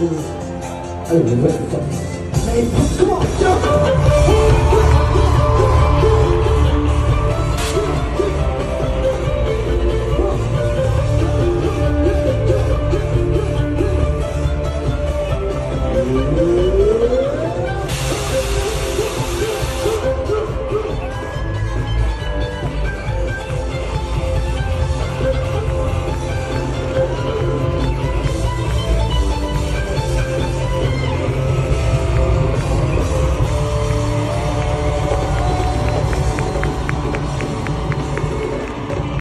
就是，哎呦，我也不知道。Come on, jump!